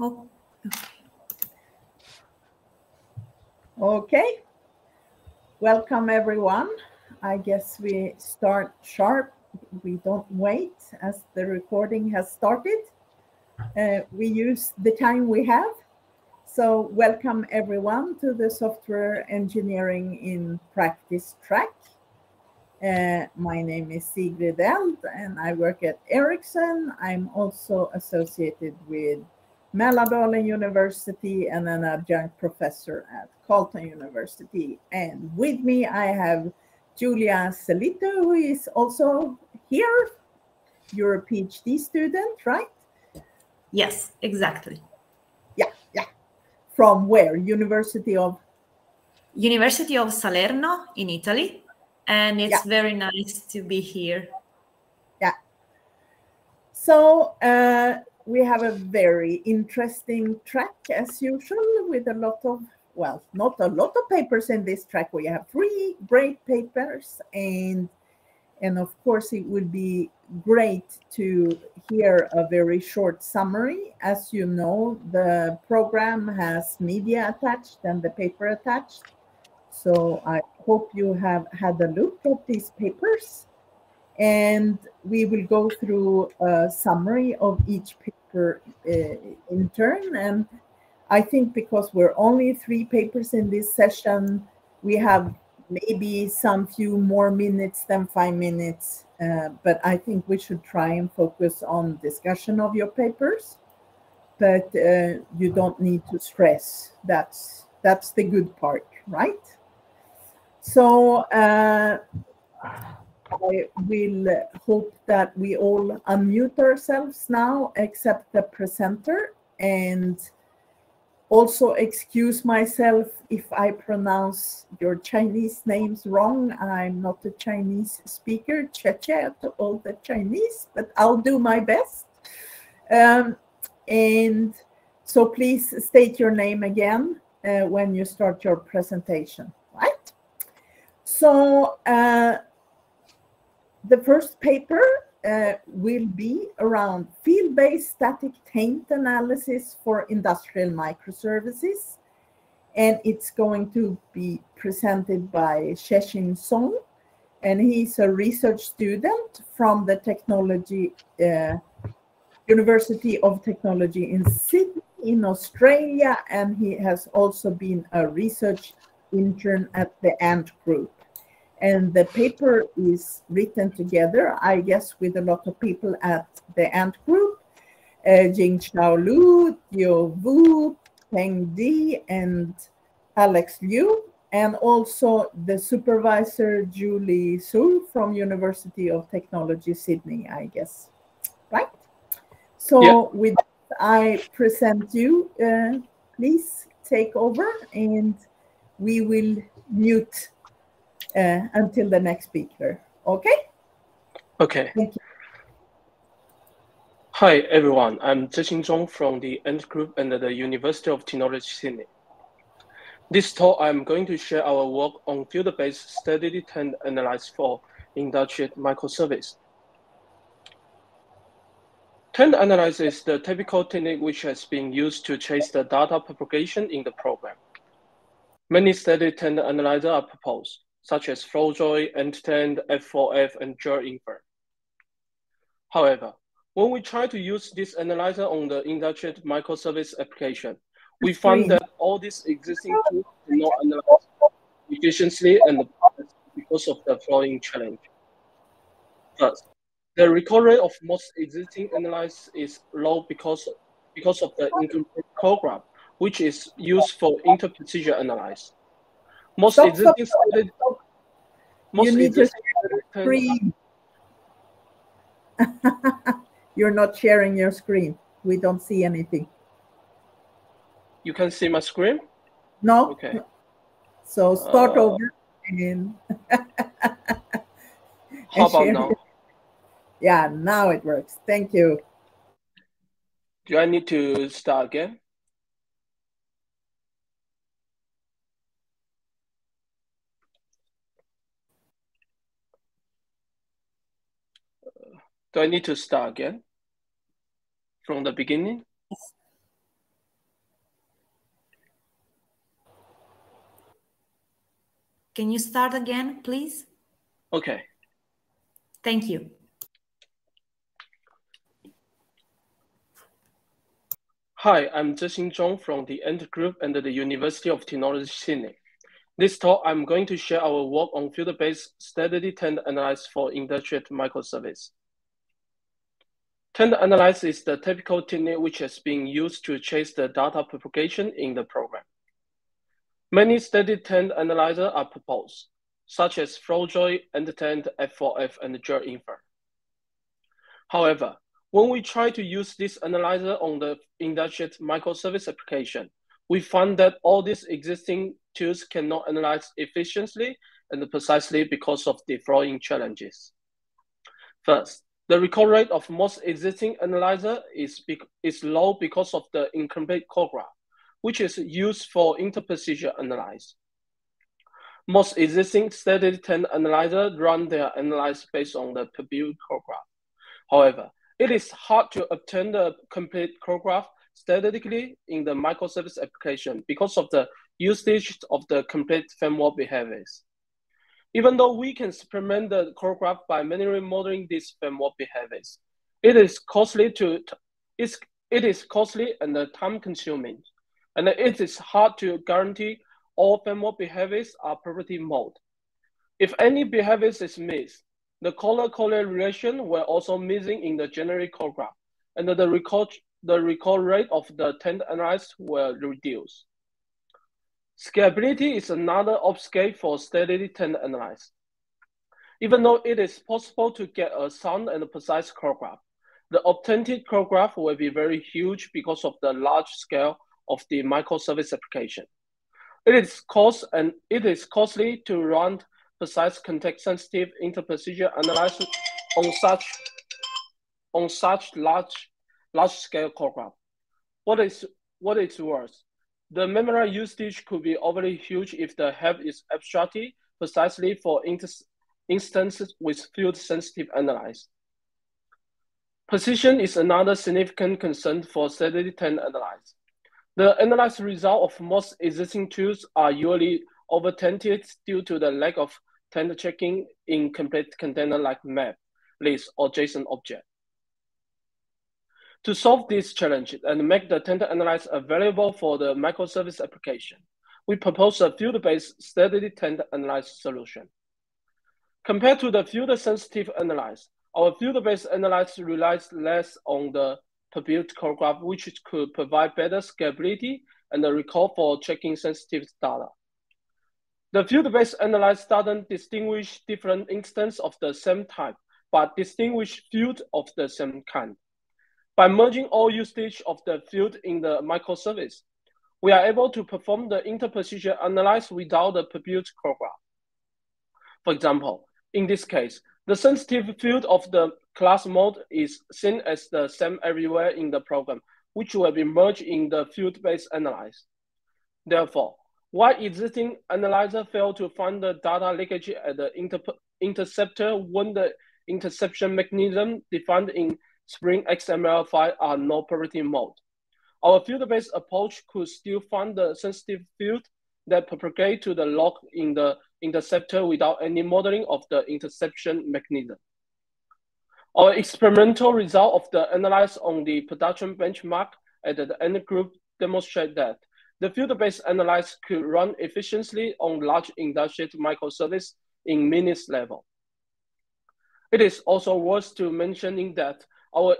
Oh, Okay. Welcome, everyone. I guess we start sharp. We don't wait as the recording has started. Uh, we use the time we have. So welcome everyone to the Software Engineering in Practice track. Uh, my name is Sigrid Eldh and I work at Ericsson. I'm also associated with Mälardalen University and an adjunct professor at Carleton University. And with me, I have Giulia Sellitto, who is also here. You're a PhD student, right? yes, exactly. Yeah, yeah. From where? University of? University of Salerno in Italy. And it's Yeah. very nice to be here. Yeah. So uh, we have a very interesting track as usual with a lot of, well, not a lot of papers in this track. We have three great papers and and of course it would be great to hear a very short summary. As you know, the program has media attached and the paper attached. So I hope you have had a look at these papers and we will go through a summary of each paper uh, in turn. And I think because we're only three papers in this session, we have maybe some few more minutes than five minutes. Uh, but I think we should try and focus on discussion of your papers. But uh, you don't need to stress. That's that's the good part, right? So uh, I will hope that we all unmute ourselves now, except the presenter, and also excuse myself if I pronounce your Chinese names wrong. I'm not a Chinese speaker, Cheche to all the Chinese, but I'll do my best. Um, and so please state your name again uh, when you start your presentation, right? So uh, the first paper uh, will be around field-based static taint analysis for industrial microservices. And it's going to be presented by Sheshin Song. And he's a research student from the technology uh, University of Technology in Sydney in Australia. And he has also been a research intern at the Ant Group and the paper is written together, I guess, with a lot of people at the Ant Group, uh, Jing Xiao Lu, Dio Wu, Peng Di, and Alex Liu, and also the supervisor, Julie Su from University of Technology, Sydney, I guess, right? So Yeah. with that, I present you, uh, please take over, and we will mute uh, until the next speaker. Okay? Okay. Thank you. Hi, everyone. I'm Zexin Zhong from the Ant Group and the University of Technology, Sydney. This talk, I'm going to share our work on field-based static taint analysis for industrial microservice. Taint analysis is the typical technique which has been used to trace the data propagation in the program. Many static taint analyzers are proposed, such as FlowDroid, Entend, F4F, and JERInfer. However, when we try to use this analyzer on the industrial microservice application, we find that all these existing tools do not analyze efficiently and because of the following challenge. First, the recovery rate of most existing analyzers is low because, because of the incomplete program, which is used for inter-procedure analysis. Most Stop, existing stop, stop. Most you need to screen. You're not sharing your screen. We don't see anything. You can see my screen? No? Okay. So start Uh, over and How about now? yeah, now it works. Thank you. Do I need to start again? Do I need to start again from the beginning? Can you start again, please? Okay. Thank you. Hi, I'm Zexin Zhong from the Ant Group and the University of Technology Sydney. This talk, I'm going to share our work on field-based steady-state analysis for industrial microservice. Taint analysis is the typical technique which has been used to chase the data propagation in the program. Many static taint analyzers are proposed, such as FlowDroid, EndTend, F4F, and JIRInfer. However, when we try to use this analyzer on the industrial microservice application, we find that all these existing tools cannot analyze efficiently and precisely because of the following challenges. First, the recall rate of most existing analyzer is, is low because of the incomplete code graph, which is used for interprocedure analysis. Most existing static taint analyzer run their analysis based on the build code graph. However, it is hard to obtain the complete code graph statically in the microservice application because of the usage of the complete framework behaviors. Even though we can supplement the code graph by manually modeling these framework behaviors, it is costly to it's, it is costly and uh, time consuming, and it is hard to guarantee all framework behaviors are property mode. If any behaviors is missed, the color color relation were also missing in the generic code graph, and the recall, the recall rate of the taint analysis will reduce. Scalability is another obstacle for static taint analysis. Even though it is possible to get a sound and precise code graph, the obtained code graph will be very huge because of the large scale of the microservice application. It is cost and it is costly to run precise context-sensitive interprocedure analysis on such on such large large-scale code graph. What is what is worse? The memory usage could be overly huge if the help is abstracted precisely for instances with field-sensitive analysis. Precision is another significant concern for static taint analysis. The analysis result of most existing tools are usually overtainted due to the lack of taint checking in complete container like map, list, or JSON object. To solve this challenge and make the taint analysis available for the microservice application, we propose a field-based static taint analysis solution. Compared to the field-sensitive analysis, our field-based analysis relies less on the per-build graph, which could provide better scalability and the recall for checking sensitive data. The field-based analysis doesn't distinguish different instances of the same type, but distinguish field of the same kind. By merging all usage of the field in the microservice, we are able to perform the interposition analysis without the per-build program. For example, in this case, the sensitive field of the class mode is seen as the same everywhere in the program, which will be merged in the field-based analysis. Therefore, why existing analyzer fail to find the data leakage at the inter interceptor when the interception mechanism defined in Spring XML5 are not property mode? Our field-based approach could still find the sensitive field that propagate to the log in the interceptor without any modeling of the interception mechanism. Our experimental result of the analysis on the production benchmark at the Ant Group demonstrate that the field-based analysis could run efficiently on large industrial microservice in minutes level. It is also worth to mentioning that our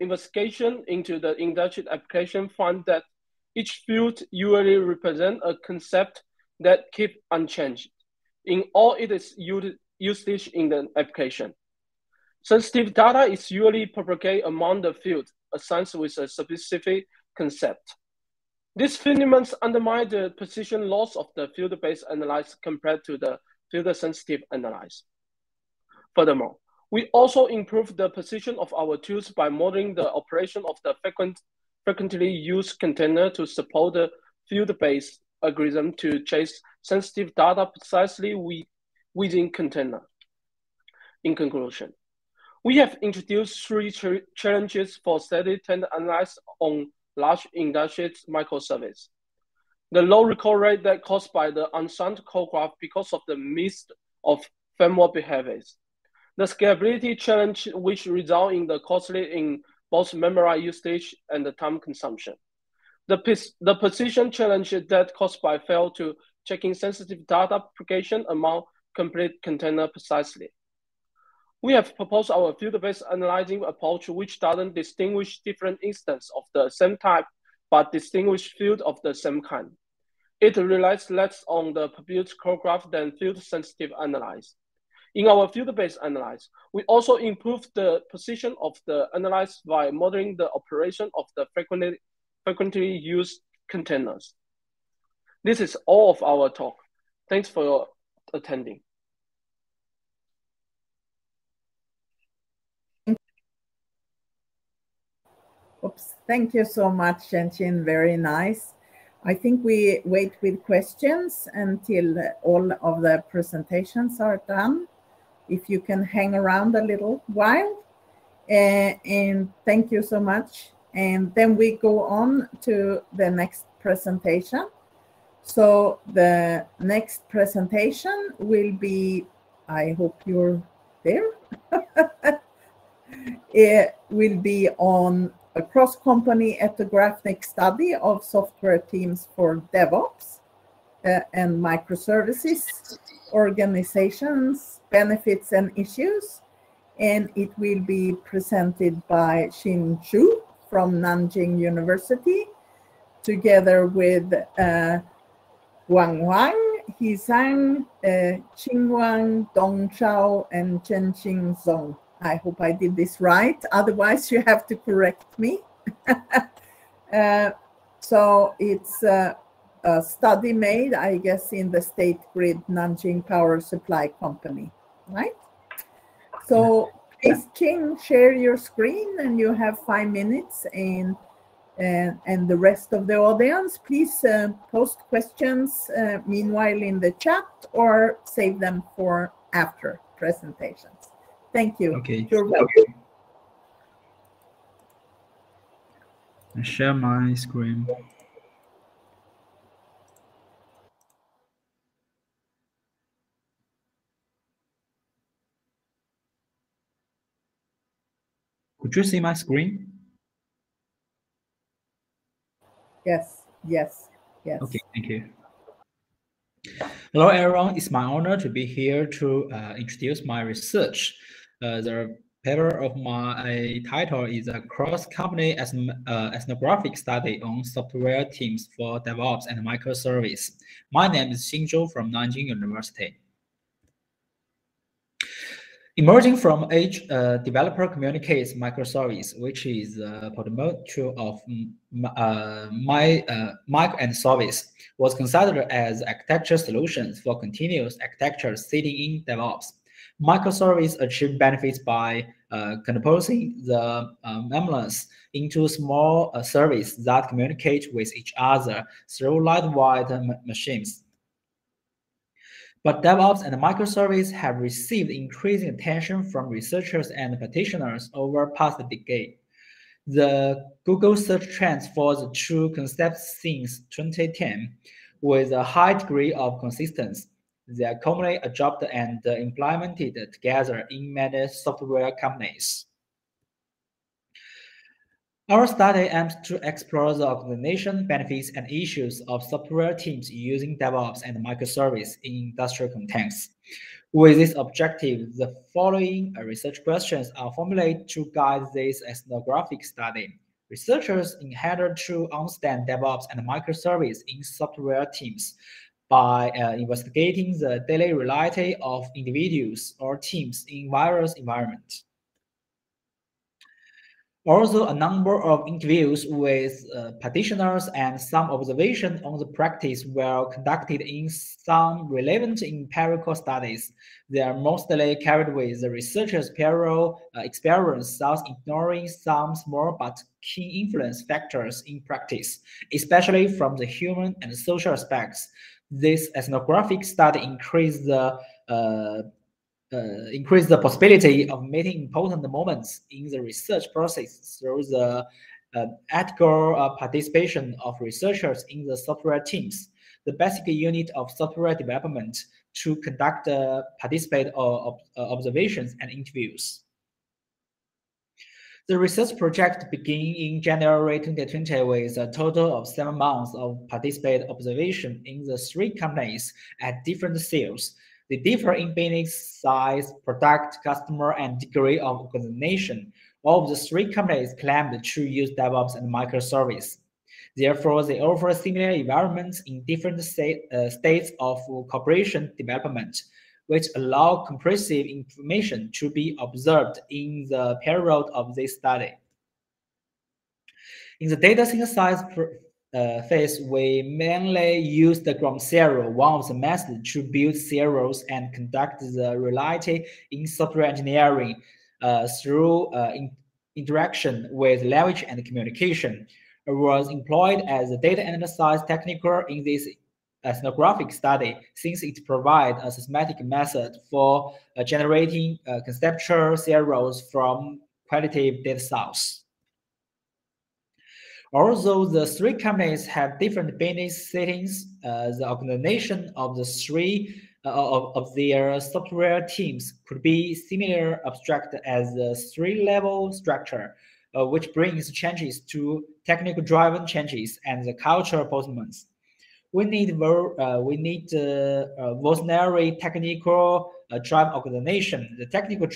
investigation into the industrial application found that each field usually represents a concept that keep unchanged in all its usage in the application. Sensitive data is usually propagated among the fields assigned with a specific concept. These phenomenon undermine the precision loss of the field-based analysis compared to the field-sensitive analysis. Furthermore, we also improve the position of our tools by modeling the operation of the frequent, frequently used container to support the field-based algorithm to chase sensitive data precisely within container. In conclusion, we have introduced three ch challenges for static taint analysis on large industrial microservice. the low recall rate that caused by the unsigned code graph because of the mist of framework behaviors. The scalability challenge which result in the costly in both memory usage and the time consumption. The, the precision challenge that caused by fail to checking sensitive data propagation among complete container precisely. We have proposed our field-based analyzing approach which doesn't distinguish different instances of the same type, but distinguish field of the same kind. It relies less on the produced graph than field-sensitive analysis. In our field-based analysis, we also improved the precision of the analysis by modeling the operation of the frequently, frequently used containers. This is all of our talk. Thanks for attending. Oops. Thank you so much, Shenqin. Very nice. I think we wait with questions until all of the presentations are done. If you can hang around a little while. Uh, and thank you so much. And then we go on to the next presentation. So the next presentation will be, I hope you're there. it will be on a cross-company ethnographic study of software teams for DevOps uh, and microservices, organizations, benefits and issues. And it will be presented by Xin Zhou from Nanjing University, together with uh, Wang Wang, Hizang, uh, Qingwang, Dong Chao, and Chenqing Zong. I hope I did this right. Otherwise, you have to correct me. uh, so it's uh, a study made, I guess, in the State Grid Nanjing Power Supply Company, right? So please, Ching, share your screen and you have five minutes and and, and the rest of the audience, please uh, post questions uh, meanwhile in the chat or save them for after presentations. Thank you. Okay. You're welcome. I share my screen. Could you see my screen? Yes, yes, yes. Okay, thank you. Hello, everyone. It's my honor to be here to uh, introduce my research. Uh, the paper of my title is a cross-company uh, ethnographic study on software teams for DevOps and microservice. My name is Xin Zhou from Nanjing University. Emerging from each uh, developer communicates microservice, which is a portmanteau of uh, my, uh, mic and service, was considered as architecture solutions for continuous architecture sitting in DevOps. Microservice achieve benefits by uh, composing the uh, members into small uh, services that communicate with each other through lightweight machines. But DevOps and microservices have received increasing attention from researchers and practitioners over past decade. The Google search trends for the two concepts since 2010 with a high degree of consistency they are commonly adopted and implemented together in many software companies. Our study aims to explore the organization benefits and issues of software teams using DevOps and microservice in industrial contexts. With this objective, the following research questions are formulated to guide this ethnographic study. Researchers intended to understand DevOps and microservice in software teams by uh, investigating the daily reality of individuals or teams in various environments. Also, a number of interviews with uh, practitioners and some observation on the practice were conducted in some relevant empirical studies. They are mostly carried with the researcher's prior uh, experience, thus ignoring some small but key influence factors in practice, especially from the human and social aspects this ethnographic study increased the uh, uh, increase the possibility of meeting important moments in the research process through the uh, ethical participation of researchers in the software teams, the basic unit of software development to conduct uh, participate or uh, observations and interviews. The research project began in January 2020 with a total of seven months of participate observation in the three companies at different sales. They differ in business size, product, customer, and degree of organization. All of the three companies claimed to use DevOps and microservice. Therefore, they offer similar environments in different state, uh, states of cooperation development, which allow comprehensive information to be observed in the period of this study. In the data synthesis uh, phase, we mainly use the ground serial, one of the methods to build serials and conduct the reality in software engineering uh, through uh, in interaction with language and communication was employed as a data analysis technical in this ethnographic study since it provides a systematic method for uh, generating uh, conceptual serials from qualitative data source. Although the three companies have different business settings, uh, the organization of the three uh, of, of their software teams could be similar abstract as the three-level structure uh, which brings changes to technical driven changes and the cultural performance. We need uh, we need uh, uh, visionary technical uh, drive organization. The technical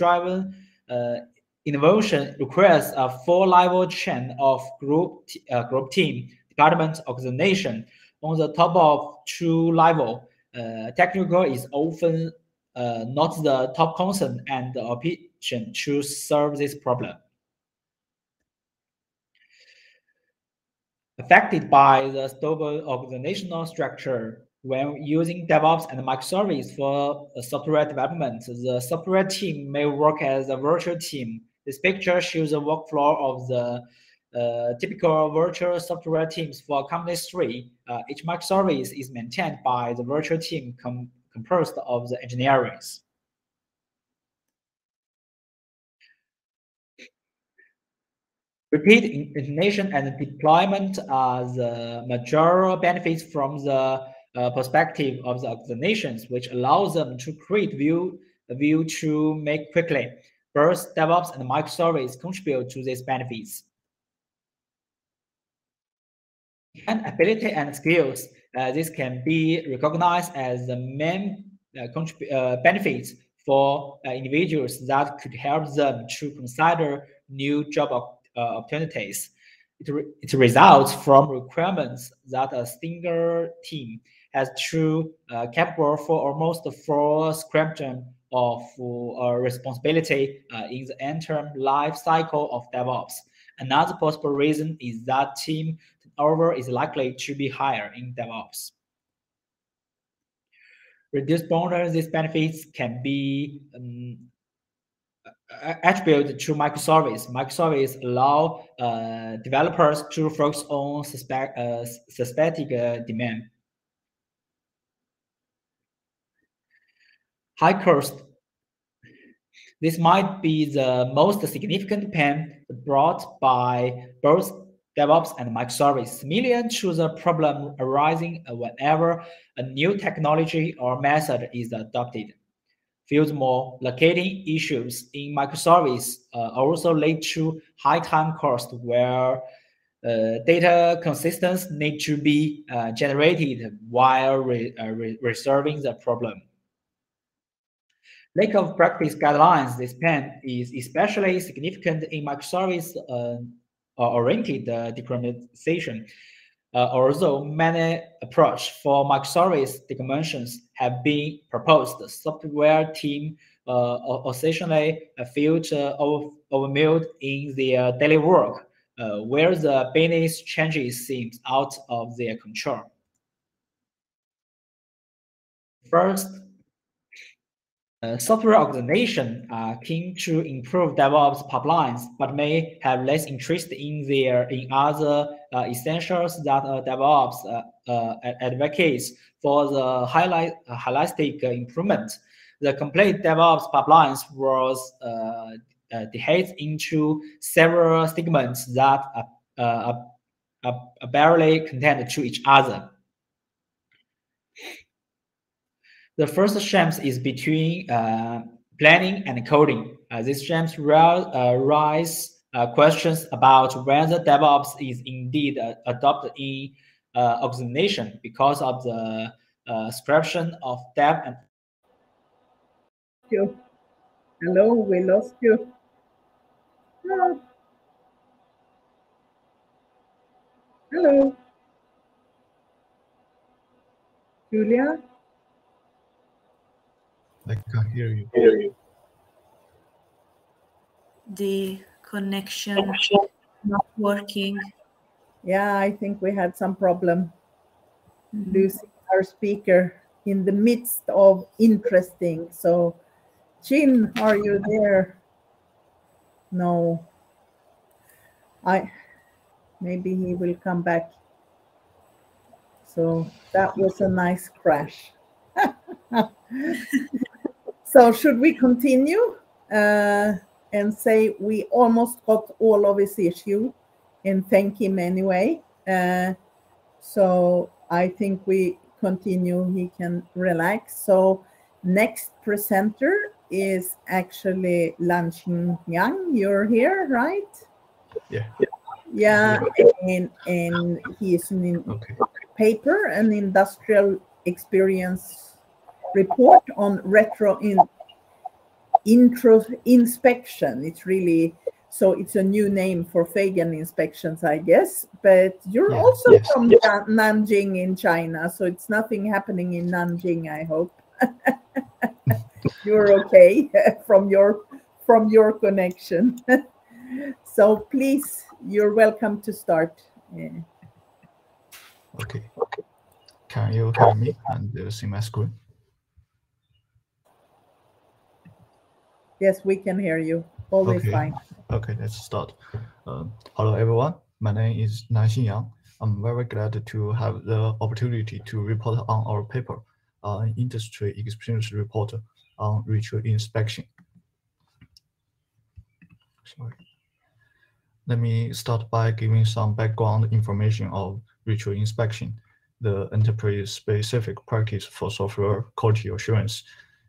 uh, innovation requires a four-level chain of group uh, group team, department, organization. On the top of two level, technical is often not the top concern and the option to solve this problem. affected by the stable organizational structure when using DevOps and microservice for software development, the software team may work as a virtual team. This picture shows the workflow of the uh, typical virtual software teams for companies three. Uh, each microservice is maintained by the virtual team com composed of the engineers. Repeat intonation and deployment are the major benefits from the uh, perspective of the organizations, which allows them to create view, view to make quickly. Both DevOps and microservice contribute to these benefits. And ability and skills, uh, this can be recognized as the main uh, uh, benefits for uh, individuals that could help them to consider new job uh, opportunities. It, re it results from requirements that a single team has to uh, capable for almost full spectrum of uh, responsibility uh, in the end-term life cycle of DevOps. Another possible reason is that team turnover is likely to be higher in DevOps. Reduced bonus, these benefits can be um, attribute to microservice. Microservice allow uh, developers to focus on suspect, uh, suspected uh, demand. High cost. This might be the most significant pain brought by both DevOps and microservice, similar to the problem arising whenever a new technology or method is adopted. Furthermore, locating issues in microservice uh, also lead to high time cost where uh, data consistency need to be uh, generated while re, uh, re resolving the problem. Lack of practice guidelines, this pain is especially significant in microservice-oriented uh, uh, decarbonization. Uh, although many approach for microservice decommissions have been proposed, the software team uh, occasionally feel over, overwhelmed in their daily work, uh, where the business changes seems out of their control. First, uh, software organizations are keen to improve DevOps pipelines, but may have less interest in their in other uh, essentials that uh, DevOps uh, uh, advocates for the highlight, holistic improvement. The complete DevOps pipelines was divided into several segments that uh, are, are barely content to each other. The first chance is between uh, planning and coding. Uh, these chance uh, rise uh, questions about whether DevOps is indeed adopted in organization because of the description of dev and. You. Hello, we lost you. Hello. Hello. Giulia? I can't hear you. Hear you. The connection not working. Yeah, I think we had some problem Mhm. losing our speaker in the midst of interesting. So, Jin, are you there? No. I maybe he will come back. So that was a nice crash. so should we continue uh, and say we almost got all of his issue and thank him anyway. Uh, so I think we continue. He can relax. So next presenter is actually Lan Xing Yang. You're here, right? Yeah. Yeah, and and he is in Okay. paper and industrial experience report on retro in intro inspection. It's really so it's a new name for Fagan inspections, I guess. But you're Yeah, also yes, from yes. Nanjing in China, so it's nothing happening in Nanjing, I hope. you're okay from your from your connection. so please, you're welcome to start. Yeah. Okay. Can you hear me and uh, see my screen? Yes, we can hear you. Always Okay. fine. Okay, let's start. Um, hello, everyone. My name is Nanxin Yang. I'm very glad to have the opportunity to report on our paper, uh, industry experience report on ritual inspection. Sorry. Let me start by giving some background information of ritual inspection, the enterprise-specific practice for software quality assurance.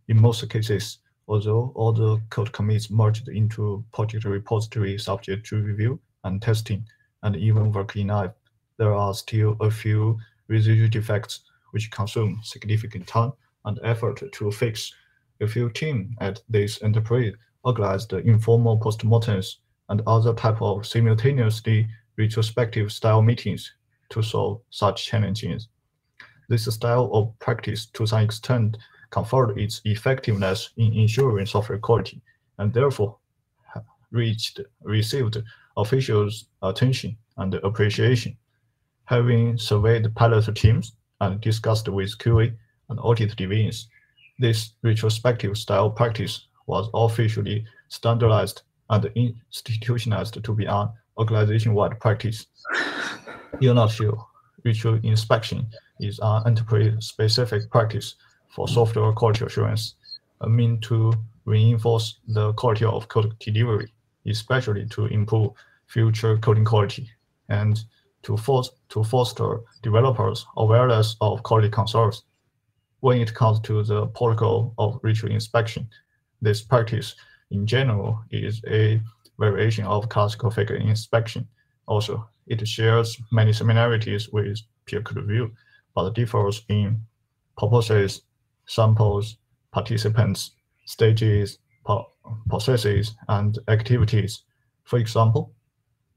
In most cases, although all the code commits merged into project repository subject to review and testing, and even work enough, there are still a few residual defects which consume significant time and effort to fix. A few teams at this enterprise organized informal postmortems and other type of simultaneously retrospective style meetings to solve such challenges. This style of practice to some extent conferred its effectiveness in ensuring software quality and therefore reached received officials' attention and appreciation. Having surveyed pilot teams and discussed with QA and audit divisions, this retrospective style practice was officially standardized and institutionalized to be an organization-wide practice. In a nutshell, ritual inspection is an enterprise-specific practice for software quality assurance, a mean to reinforce the quality of code delivery, especially to improve future coding quality, and to, force, to foster developers' awareness of quality concerns. When it comes to the protocol of ritual inspection, this practice in general is a variation of classical Fagan inspection. Also, it shares many similarities with peer code review, but differs in purposes, samples, participants, stages, processes, and activities. For example,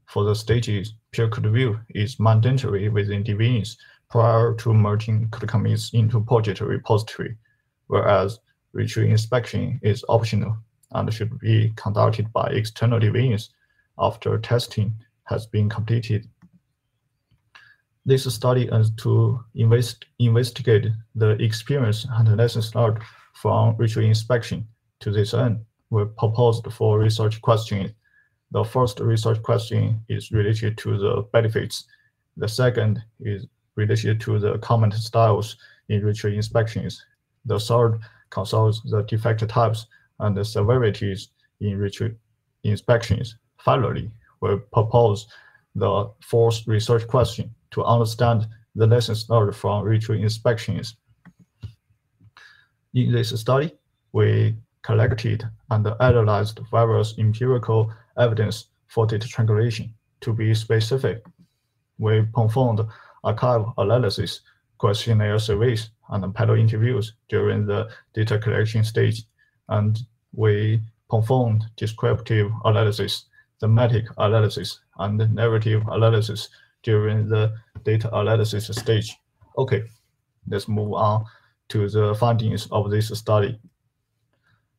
for the stages, peer code review is mandatory within divisions prior to merging code commits into project repository, whereas ritual inspection is optional and should be conducted by external divisions after testing has been completed. This study aims to invest, investigate the experience and lessons learned from ritual inspection. To this end, we proposed four research questions. The first research question is related to the benefits. The second is related to the comment styles in ritual inspections. The third concerns the defect types and the severities in ritual inspections. Finally, we propose the fourth research question to understand the lessons learned from ritual inspections. In this study, we collected and analyzed various empirical evidence for data triangulation. To be specific, we performed archive analysis, questionnaire surveys, and panel interviews during the data collection stage, and we performed descriptive analysis, thematic analysis, and narrative analysis during the data analysis stage. Okay, let's move on to the findings of this study.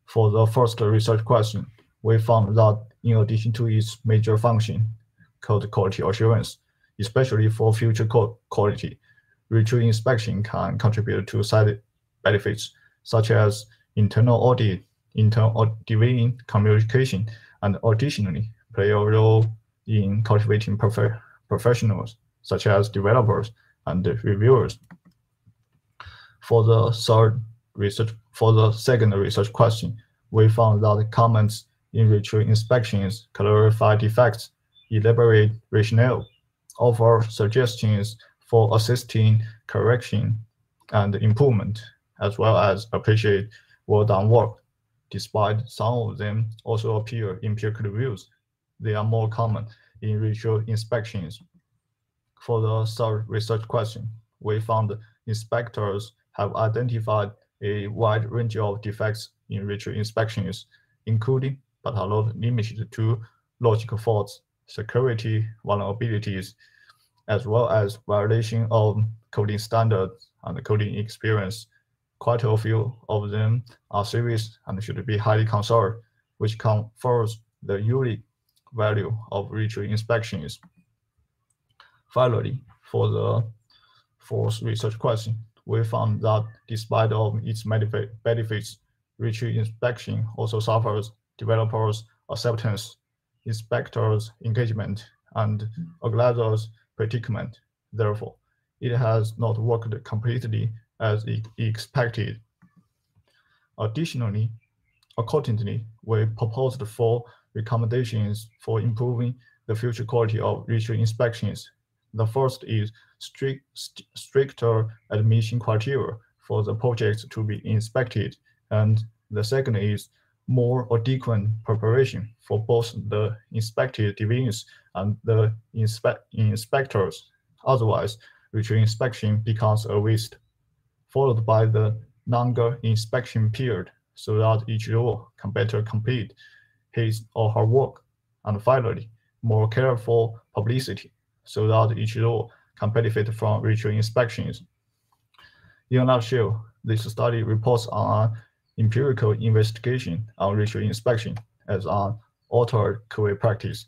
For the first research question, we found that in addition to its major function, code quality assurance, especially for future code quality, ritual inspection can contribute to side benefits such as internal audit, internal deviant communication, and additionally play a role in cultivating prof professionals such as developers and reviewers. For the third research, for the second research question, we found that comments in ritual inspections clarify defects, elaborate rationale, offer suggestions for assisting correction and improvement, as well as appreciate well done work. Despite some of them also appear in peer reviews, they are more common in ritual inspections. For the third research question, we found inspectors have identified a wide range of defects in ritual inspections, including but are not limited to logical faults, security vulnerabilities, as well as violation of coding standards and coding experience. Quite a few of them are serious and should be highly concerned, which confers the unique value of ritual inspections. Finally, for the fourth research question, we found that despite of its benefits, ritual inspection also suffers developers' acceptance, inspectors' engagement, and organizers' predicament. Therefore, it has not worked completely as expected. Additionally, accordingly, we proposed four recommendations for improving the future quality of ritual inspections. The first is strict, st stricter admission criteria for the projects to be inspected. And the second is more adequate preparation for both the inspected deviants and the inspe inspectors. Otherwise, ritual inspection becomes a waste, followed by the longer inspection period so that each role can better complete his or her work. And finally, more careful publicity so that each role can benefit from ritual inspections. In a nutshell, this study reports on empirical investigation on ritual inspection as an altered QA practice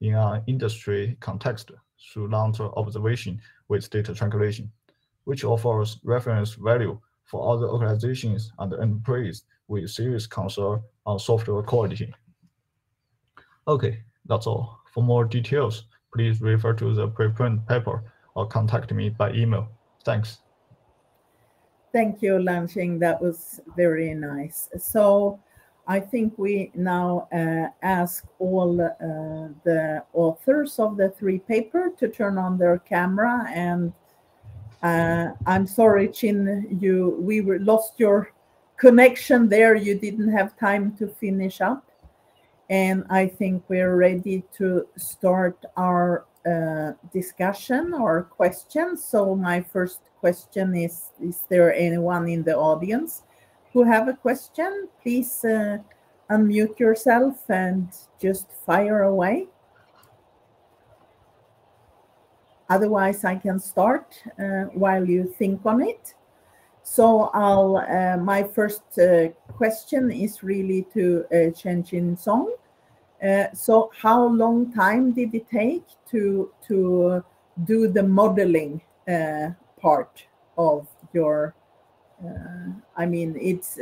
in an industry context through long-term observation with data triangulation, which offers reference value for other organizations and enterprises with serious concern on software quality. Okay, that's all. For more details, please refer to the preprint paper or contact me by email. Thanks. Thank you, Lanxing. That was very nice. So I think we now uh, ask all uh, the authors of the three paper to turn on their camera. And uh, I'm sorry, Chin, you we lost your connection there. You didn't have time to finish up. And I think we're ready to start our uh, discussion or questions. So my first question is, is there anyone in the audience who have a question? Please uh, unmute yourself and just fire away. Otherwise, I can start uh, while you think on it. So I'll, uh, my first uh, question is really to uh, Chen Chin Song. Uh, so how long time did it take to to do the modeling uh, part of your uh, i mean it's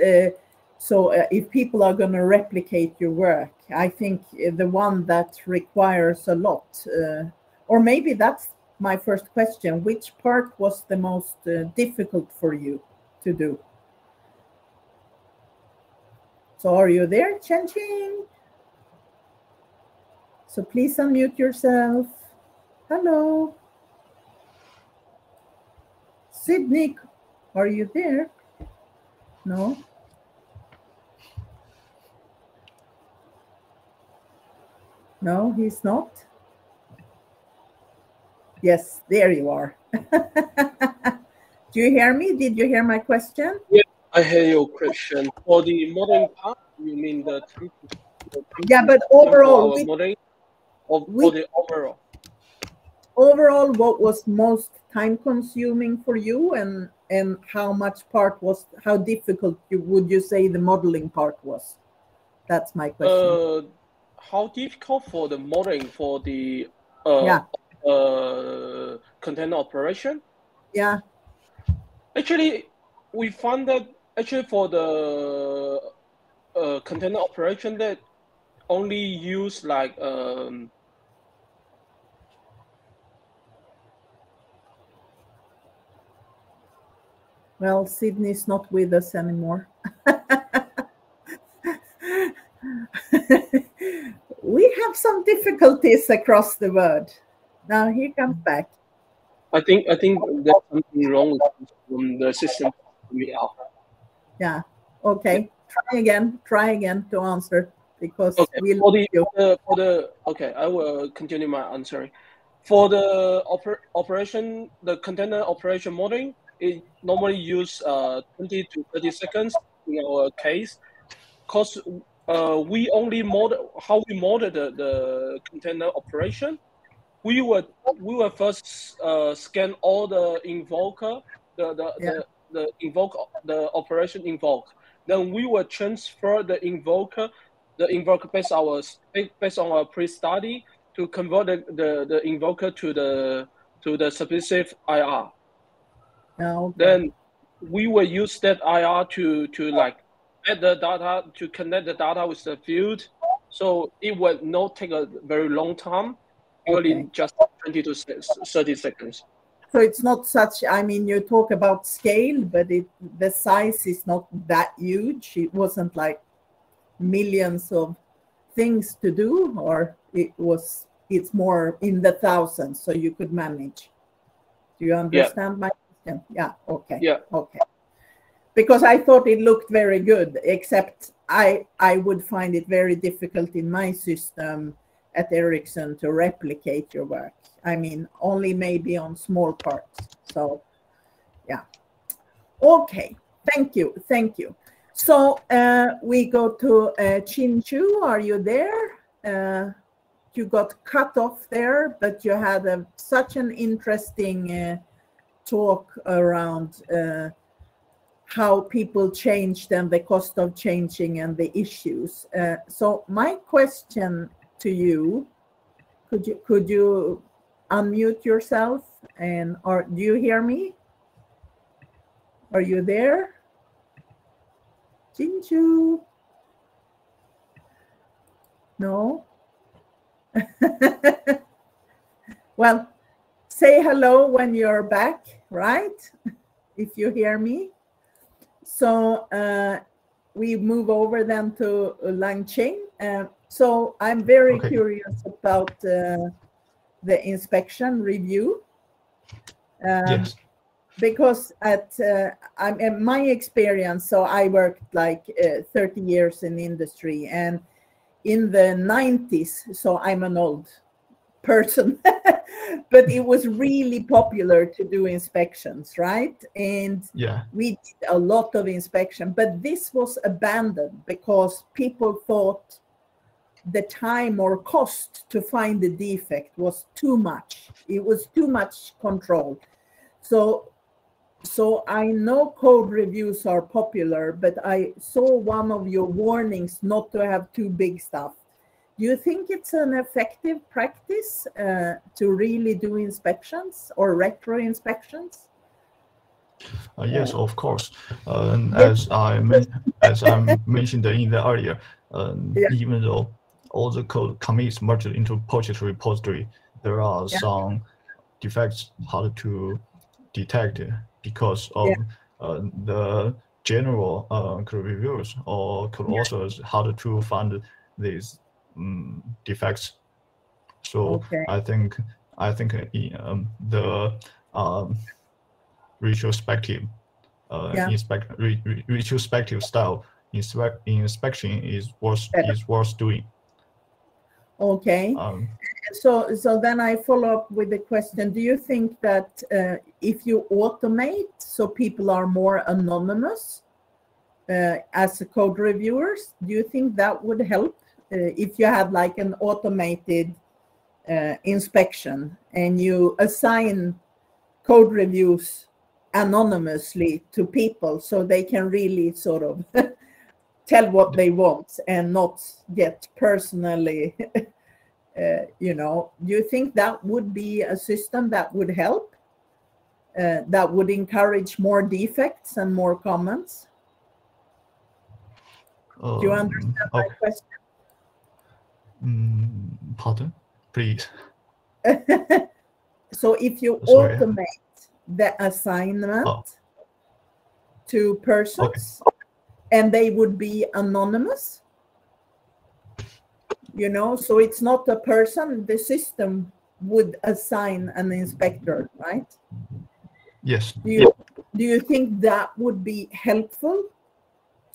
so if people are going to replicate your work i think the one that requires a lot or maybe that's my first question which part was the most difficult for you to do so are you there chen ching so please unmute yourself. Hello. Sydney, are you there? No. No, he's not. Yes, there you are. Do you hear me? Did you hear my question? Yeah, I hear your question. For the modeling part, you mean the Yeah, but overall, which- modeling or for the overall? overall, what was most time consuming for you and and how much part was how difficult you would you say the modeling part was? That's my question. Uh, how difficult for the modeling for the uh, Yeah. uh, container operation? yeah. Actually, we found that actually for the uh, container operation that only use like um, Well, Sydney's not with us anymore. we have some difficulties across the world. Now he comes back. I think I think there's something wrong with the system to me out. Yeah. Okay. Try again. Try again to answer because Okay, we for the, you. for the for the okay, I will continue my answer. For the oper, operation, the container operation modeling, it normally use uh 20 to 30 seconds in our case, cause uh we only model how we model the, the container operation. We would we will first uh, scan all the invoker, the the, Yeah. the the invoke the operation invoke. Then we will transfer the invoker the invoker based our based on our pre-study to convert the, the, the invoker to the to the specific IR. Yeah, okay. Then we will use that IR to to like add the data to connect the data with the field. So it will not take a very long time, only Okay. just 20 to 30 seconds. So it's not such. I mean, you talk about scale, but it the size is not that huge. It wasn't like millions of things to do, or it was. It's more in the thousands, so you could manage. Do you understand my question? Yeah. Okay. Yeah. Okay. Because I thought it looked very good, except I I would find it very difficult in my system at Ericsson to replicate your work. I mean, only maybe on small parts. So, yeah. Okay. Thank you. Thank you. So uh, we go to uh, Chin Chu. Are you there? Uh, you got cut off there, but you had a, such an interesting uh, talk around uh, how people changed and the cost of changing and the issues. Uh, so my question to you, could you could you unmute yourself and or do you hear me? Are you there? Jinju? No? well, say hello when you're back, right? If you hear me. So uh, we move over then to Lang Ching. Uh, so I'm very Okay. curious about uh, the inspection review. Um, yes. because at uh, I'm in my experience, so I worked like uh, 30 years in the industry, and in the 90s, so I'm an old person, but it was really popular to do inspections, right? And Yeah. we did a lot of inspection, but this was abandoned because people thought the time or cost to find the defect was too much. It was too much control. So so I know code reviews are popular, but I saw one of your warnings not to have too big stuff. Do you think it's an effective practice uh, to really do inspections or retro inspections? Uh, yes, of course. Uh, and as I as I mentioned in the earlier, um, Yeah. even though all the code commits merged into purchase repository, there are Yeah. some defects hard to detect because of Yeah. uh, the general uh, code reviewers or code Yeah. authors hard to find these um, defects. So Okay. I think I think um, the um, retrospective uh, Yeah. inspect re, re- retrospective style inspect, inspection is worth Better. is worth doing. Okay. Um, So, so then I follow up with the question, do you think that uh, if you automate so people are more anonymous uh, as code reviewers, do you think that would help uh, if you had like an automated uh, inspection and you assign code reviews anonymously to people so they can really sort of tell what they want and not get personally uh, you know, do you think that would be a system that would help? Uh, that would encourage more defects and more comments? Do you um, understand my question? Mm, pardon, please. so if you Sorry. automate the assignment Oh. to persons and they would be anonymous, you know, so it's not a person, the system would assign an inspector, right? Yes. Do you, do you think that would be helpful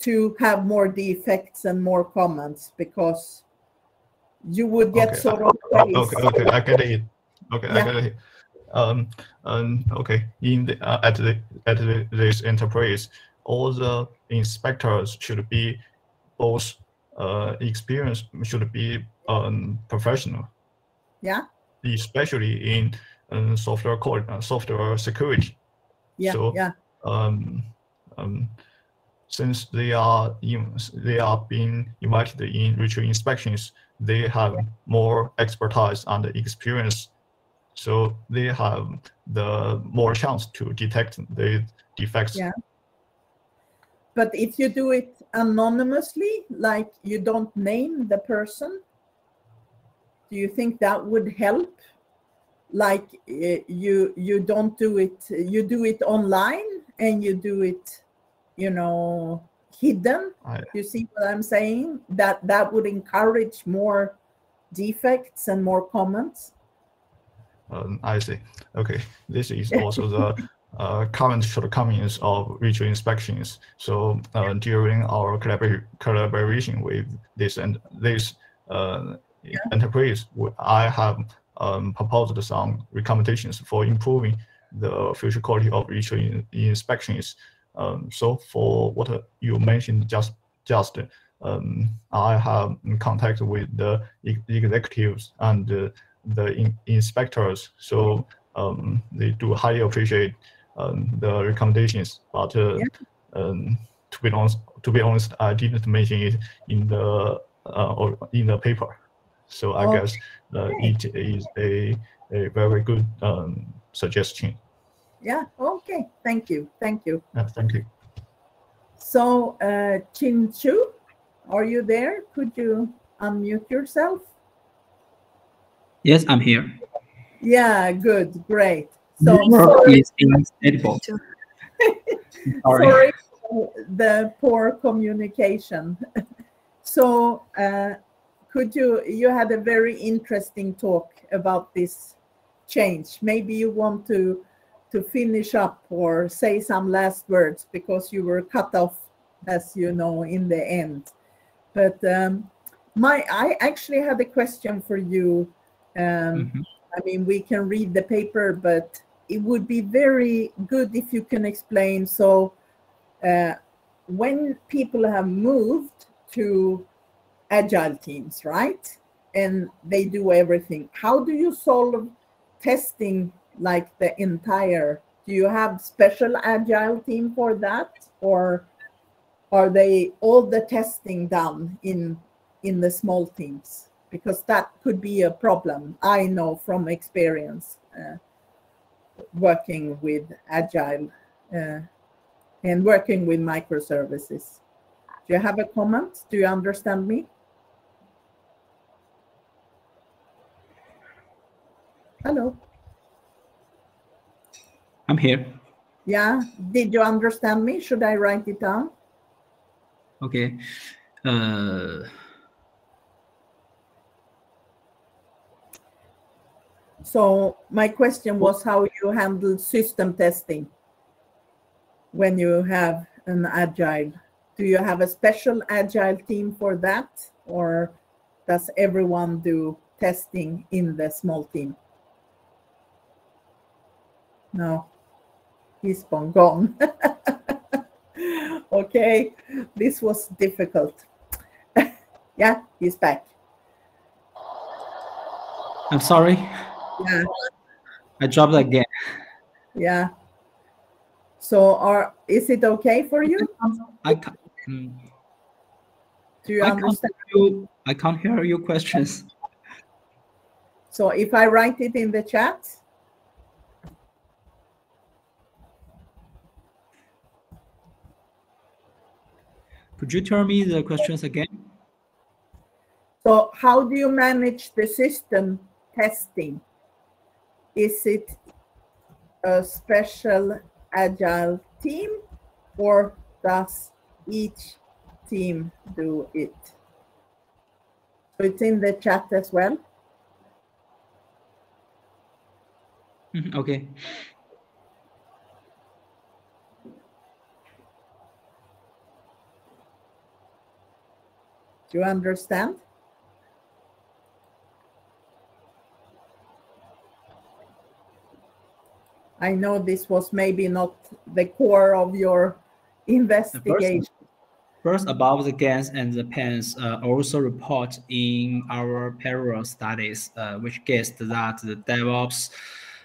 to have more defects and more comments because you would get Okay, sort of praise. okay, okay, I get it. Okay, I Yeah. get it. Um, um, okay. In the uh, at the at the, this enterprise, all the inspectors should be both uh experienced, should be um professional, Yeah, especially in um, software code, uh, software security. yeah, So- yeah, um, um, since they are in, they are being invited in retro inspections, they have more expertise and experience, so they have the more chance to detect the defects. Yeah. But if you do it anonymously, like you don't name the person, do you think that would help? Like uh, you you don't do it, you do it online and you do it, you know, hidden. I, You see what I'm saying? That that would encourage more defects and more comments. um, I see. Okay, this is also the uh, current shortcomings of retro inspections. So uh, during our collabor- collaboration with this and this uh, enterprise, I have um, proposed some recommendations for improving the future quality of retro in- inspections. Um, so for what you mentioned just just um, I have contact with the executives and uh, the in- inspectors. So um, they do highly appreciate um, the recommendations. But uh, um, to be honest, to be honest, I didn't mention it in the uh, or in the paper. So I guess uh, it is a a very good um, suggestion. Yeah. Okay. Thank you. Thank you. Uh, thank you. So, uh, Chin Chu, are you there? Could you unmute yourself? Yes, I'm here. Yeah, good, great. So, sorry, is unstable. Too. Sorry. for the poor communication. so, uh, could you, you had a very interesting talk about this change. Maybe you want to to finish up or say some last words because you were cut off, as you know, in the end. But um, my, I actually had a question for you. Um, Mhm. I mean, we can read the paper, but it would be very good if you can explain. So, uh, when people have moved to agile teams, right? And they do everything, how do you solve testing like the entire? Do you have special agile team for that? Or are they all the testing done in in the small teams? Because that could be a problem. I know from experience uh, working with agile uh, and working with microservices. Do you have a comment? Do you understand me? Hello. I'm here. Yeah. Did you understand me? Should I write it down? Okay. Uh, So my question was how you handle system testing when you have an agile. Do you have a special agile team for that, or does everyone do testing in the small team? No, he's gone. gone. okay, this was difficult. yeah, he's back. I'm sorry. Yeah, I dropped again. yeah. So, are is it okay for you? I can't, mm, Do you I can't understand? you. I can't hear your questions. So, if I write it in the chat, Could you tell me the questions again? so how do you manage the system testing? Is it a special agile team or does each team do it? So it's in the chat as well. Mhm, Okay. Do you understand? I know this was maybe not the core of your investigation. First, about the GANs and the PANs uh, also report in our parallel studies, uh, which guessed that the DevOps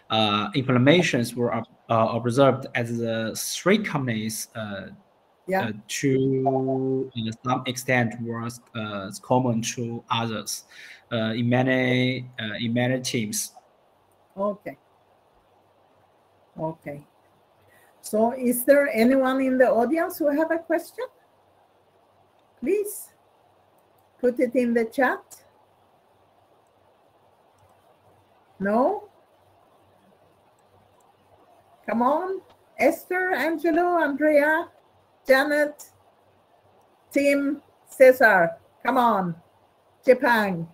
uh, implementations were uh, observed at the three companies uh, Yeah. uh, to some extent was uh, common to others uh, in many uh, in many teams. Okay. Okay. So is there anyone in the audience who have a question? Please put it in the chat. No? Come on. Esther, Angelo, Andrea, Janet, Tim, Cesar. Come on. Japan.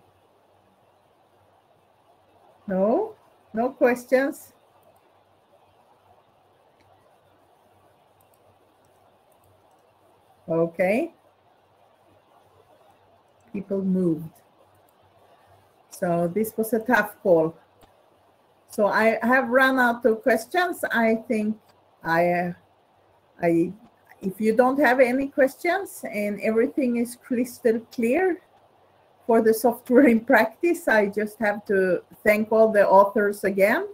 No? No questions? Okay. People moved. So this was a tough call. So I have run out of questions. I think I, uh, I, if you don't have any questions and everything is crystal clear for the software in practice, I just have to thank all the authors again.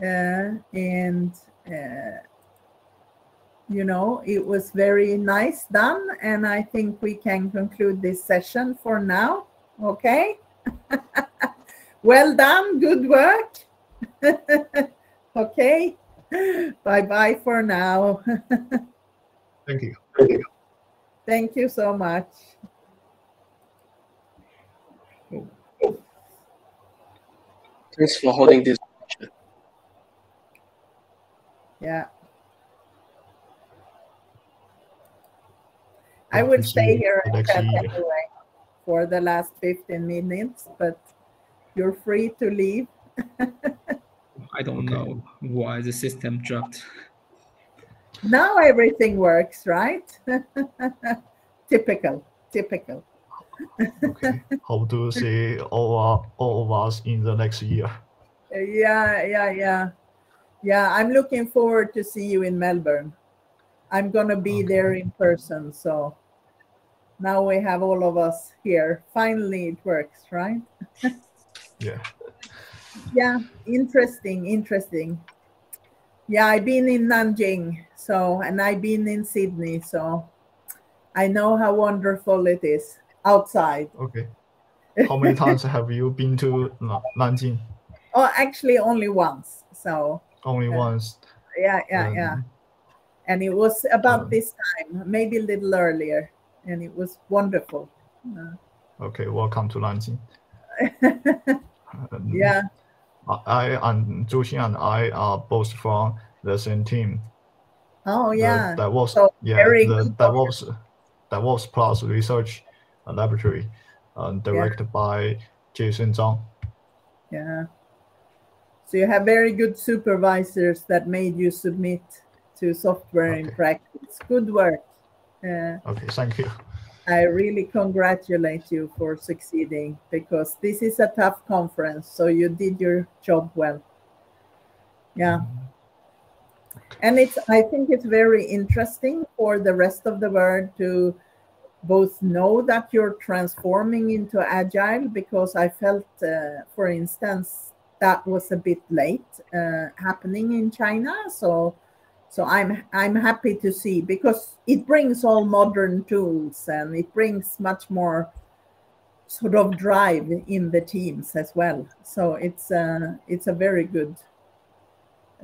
Uh, and uh, you know, it was very nice done. And I think we can conclude this session for now. Okay. well done. Good work. okay. Bye bye for now. Thank you. Thank you Thank you so much. Thanks for holding this. Yeah. I would stay here and chat anyway for the last 15 minutes, but you're free to leave. I don't Okay. know why the system dropped. Now everything works, right? typical, typical. Okay. Hope to see all, uh, all of us in the next year. Yeah, yeah, yeah. Yeah, I'm looking forward to see you in Melbourne. I'm going to be Okay. there in person, so now we have all of us here. Finally it works, right? Yeah. Yeah, interesting, interesting. Yeah, I've been in Nanjing, so and I've been in Sydney, so I know how wonderful it is outside. Okay. How many times have you been to Nanjing? Oh, actually only once. So Only Yeah. once. yeah, yeah, yeah. Um, And it was about Um, this time, maybe a little earlier, and it was wonderful. Uh, Okay, welcome to Nanjing. Um, yeah, I and Zhu Xin and I are both from the same team. oh The yeah, DevOps, So, yeah, very the good. DevOps, DevOps Plus Research Laboratory, uh, directed by Jason Zhang. yeah, So you have very good supervisors that made you submit to software in practice. Good work. Uh, Okay, thank you. I really congratulate you for succeeding because this is a tough conference. So you did your job well. Yeah. And it's, I think it's very interesting for the rest of the world to both know that you're transforming into agile because I felt, uh, for instance, that was a bit late uh, happening in China. So, so I'm I'm happy to see because it brings all modern tools and it brings much more sort of drive in the teams as well. So it's uh, it's a very good.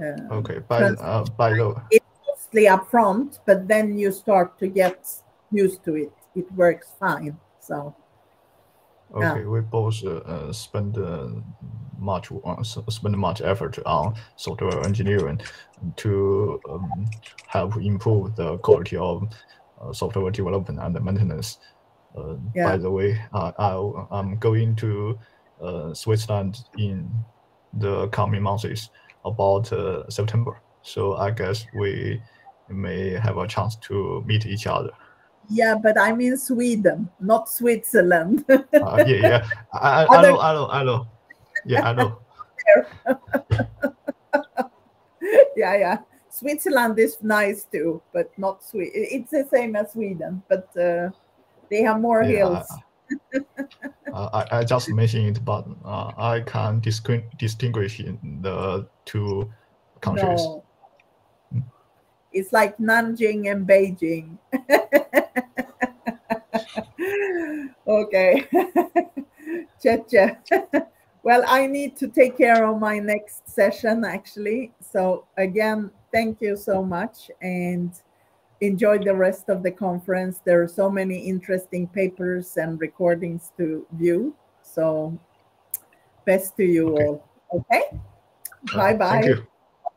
Uh, Okay, by uh, by the it's mostly upfront, but then you start to get used to it. It works fine. So Yeah. Okay, we both uh, uh, spend uh, much uh, spend much effort on software engineering to um, help improve the quality of uh, software development and maintenance. Uh, Yeah. By the way, uh, I, I'm going to uh, Switzerland in the coming months, about uh, September. So I guess we may have a chance to meet each other. yeah, but I'm in Sweden, not Switzerland. Uh, yeah, yeah. I, I, I know, I know, I know. Yeah, I know. yeah, yeah. Switzerland is nice too, but not Sweden. It's the same as Sweden, but uh, they have more Yeah, hills. Uh, I, I just mentioned it, but uh, I can distinguish in the two countries. No. It's like Nanjing and Beijing. okay. Cheche. Well, I need to take care of my next session actually. So, again, thank you so much and enjoy the rest of the conference. There are so many interesting papers and recordings to view. So, best to you Okay. all. Okay. Bye bye. Thank you.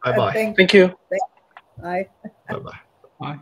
Bye bye. Thank Thank you. Bye. Bye bye. Bye.